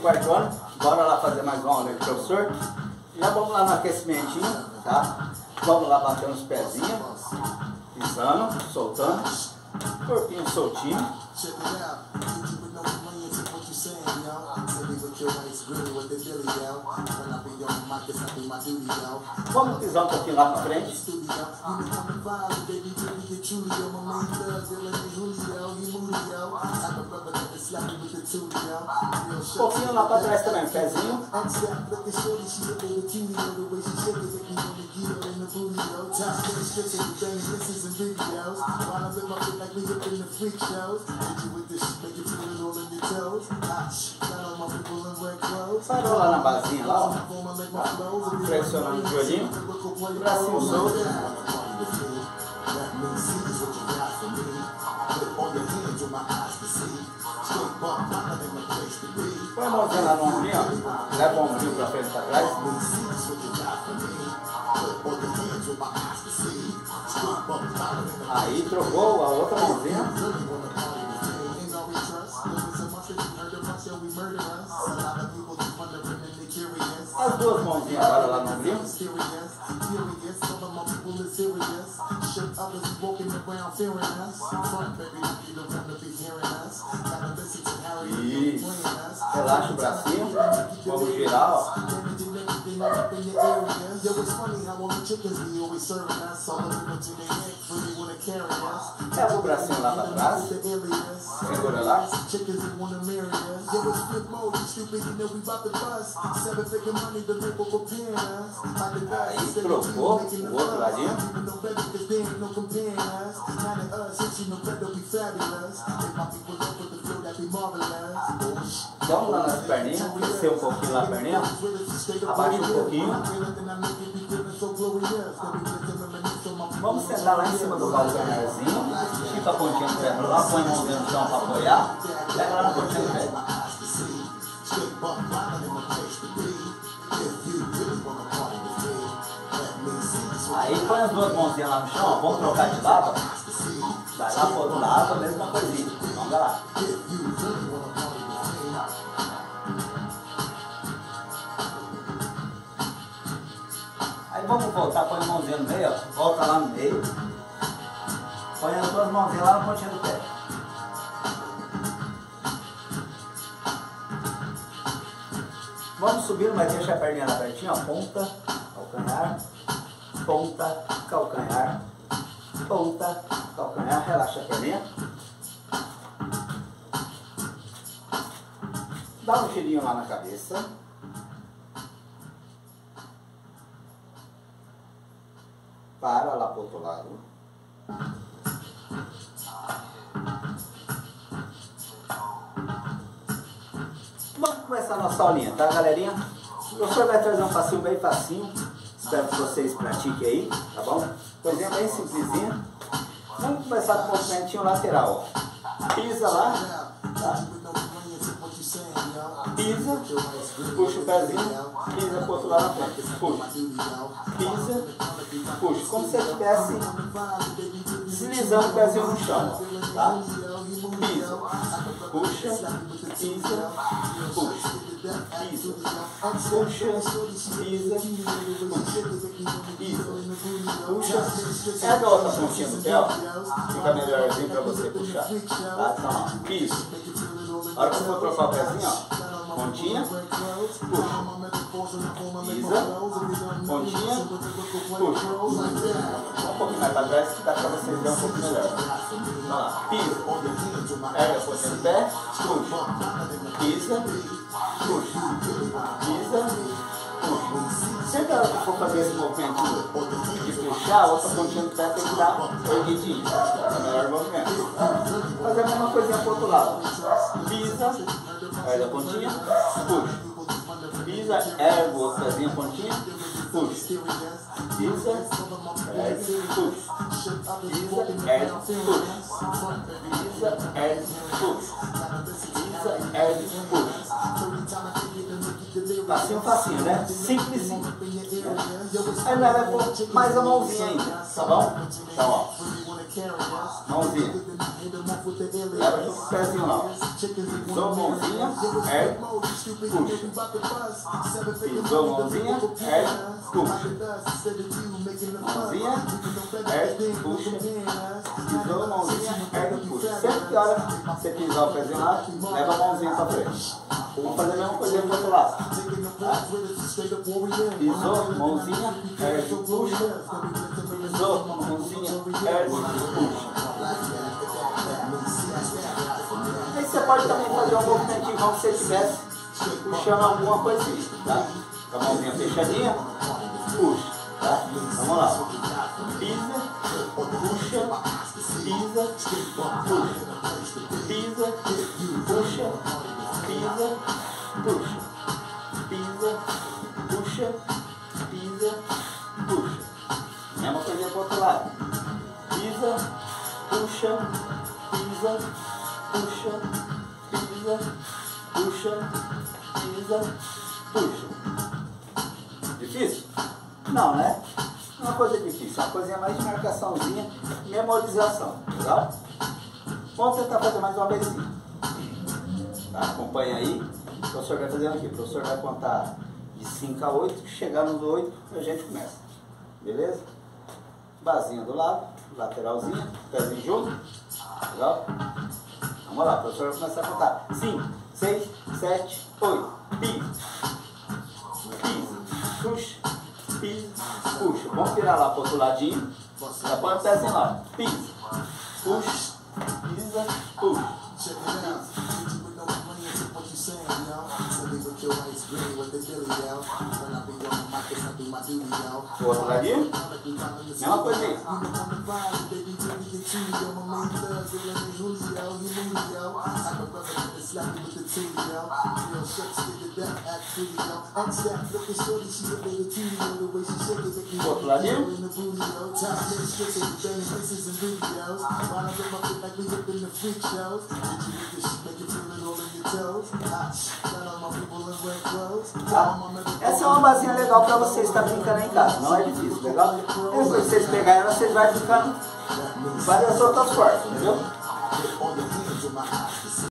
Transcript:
quarto ano. Bora lá fazer mais uma aula o professor. Já vamos lá no aquecimentinho, tá? Vamos lá bater uns pezinhos. Pisando, soltando. Corpinho soltinho. Vamos pisar um pouquinho lá frente. Um pouquinho lá trás também, pezinho. The you. Parou lá na basinha lá, ó. Flexionando o joelhinho. Bracinho solto. Põe a mãozinha lá no ombrinho, ó. Leva o ombrinho pra frente e pra trás. Let me see what you duas mãozinhas agora lá no meio. Isso. Relaxa o bracinho. Vamos girar, ó. Leva o bracinho lá pra trás. Segura lá. Aí trocou o outro ladinho. Even Vamos lá nas perninhas. Descer um pouquinho lá a perninha. Abaixa um pouquinho. Vamos sentar lá em cima do calcanharzinho. Fica a pontinha do pé pra lá. Põe a mãozinha no chão pra apoiar. Pega lá na pontinha do pé. Aí põe as duas mãozinhas lá no chão. ó. Vamos trocar de lado. Vai lá pro outro lado, a mesma coisinha. Vamos lá. Aí vamos voltar, põe a mãozinha no meio, ó. Volta lá no meio. Põe as duas mãozinhas lá na pontinha do pé. Vamos subindo, mas deixa a perninha lá pertinho, ó. Ponta, calcanhar, ponta, calcanhar, ponta, calcanhar. Relaxa a perninha. Dá um tirinho lá na cabeça. Para lá pro outro lado. Vamos começar a nossa aulinha, tá galerinha? O professor vai trazer um passinho bem facinho. Espero que vocês pratiquem aí, tá bom? Coisinha bem simplesinha. Vamos começar com o movimentinho lateral. ó. Pisa lá, tá? Pisa, puxa o pezinho, pisa pro outro lado frente. Puxa, pisa, puxa. Como se estivesse deslizando o pezinho no chão, tá? Pisa, puxa, pisa, puxa, pisa, puxa, pisa, puxa, puxa. É a outra pontinha do pé, ó. Fica melhorzinho pra você puxar, tá? Então, pisa. Hora que você for trocar o pezinho, ó, pontinha, puxa, pisa, pontinha, puxa. Um pouquinho mais pra trás que dá pra vocês verem um pouco melhor. Vamos lá, pisa, ergue a pontinha do pé, puxa, pisa, puxa, pisa, puxa. Sempre a hora que for fazer esse movimento de puxar, a outra pontinha do pé tem que dar erguidinha, é o melhor movimento. Fazer a mesma coisinha pro outro lado. Pisa, ergue a pontinha, puxa. Pisa, ergue outro pezinho, a pontinha, puxa. Pisa, ergue, puxa. Pisa, ergue, puxa. Pisa, ergue, puxa. Pisa, ergue, puxa. Facinho, facinho, né? Simplesinho. Aí nós vai pôr mais a mãozinha ainda, tá bom? Então, ó. Mãozinha. Leva o pezinho lá. Pisou mãozinha, ergue, puxa. Pisou mãozinha, ergue, puxa. Mãozinha, ergue, puxa. Pisou mãozinha, ergue, puxa. Sempre que hora você pisar o pezinho lá, leva a mãozinha pra frente. Vamos fazer a mesma coisa do outro lado. Tá? Pisou, mãozinha, ergue, puxa. Pisou, mãozinha, ergue, puxa. Aí você pode também fazer um movimentinho como se você estivesse puxando alguma coisinha, tá? Com a mãozinha fechadinha, puxa, tá? Vamos lá. Pisa, puxa, pisa, puxa. Pisa, puxa, pisa, puxa. Pisa, puxa, pisa, puxa. Mesma coisa pro outro lado. Pisa, puxa, pisa, puxa, pisa, puxa, pisa, puxa. Difícil? Não, né? Não coisa difícil, uma coisinha mais de marcaçãozinha, memorização, legal? Vamos tentar fazer mais uma vezinha. Tá? Acompanha aí. O professor vai fazendo aqui. O professor vai contar de 5 a 8, chegar nos 8, a gente começa. Beleza? Basinha do lado, lateralzinha, pezinho junto. Legal? Vamos lá, o professor vai começar a contar. 5, 6, 7, 8. Pisa. Pisa. Puxa. Puxa. Vamos virar lá pro outro ladinho. Já põe o pezinho lá. Pisa. Puxa. Pisa. Puxa. O outro ladinho. Mesma coisa. You know I'm you. I'm brother with the two, yo. Get it back, act free, yo. X that, look at shorty, she yo. The way she it, make me in the booty, yo. Top strict, and and videos. Like we in the freak shows. Did you with this shit, make you feel it all in your toes? Hot, got all my people in red clothes. Tá? Essa é uma basinha legal para você estar brincando em casa, não é difícil, legal? Depois que vocês pegarem ela, vocês vão brincando várias outras formas, entendeu?